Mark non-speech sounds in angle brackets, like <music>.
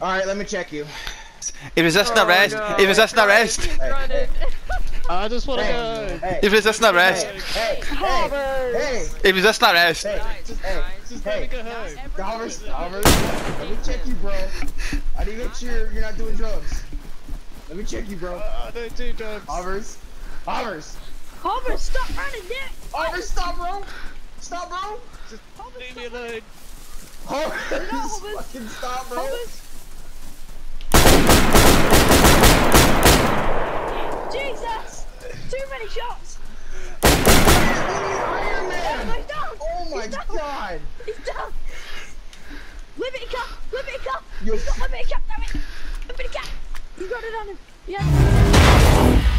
Alright, let me check you. He resisting Oh, arrest. no. He resisting arrest. He's running. I just want to Hey, go. hey, He resisting arrest. hey, hey, hey, hey, He resisting arrest. hey, Guys, hey, guys. Just Hey. let me go home. Dollars, dollars. Let me check you, bro. I need to make sure you're not doing drugs. Let me check you, bro. Uh, I don't do drugs. Offers. Offers. Homer, stop running, Nick! Offers, stop, bro. Stop, bro. Just leave me alone. Offers. Hovers. <laughs> Fucking stop, bro. Homer's... Too many shots! Iron Man. Oh, he's down! Oh my He's down! god. He's down! Liberty cap! Liberty cap! Yo. He's got liberty cap, damn it! Liberty cap! He's got it on him! Yeah!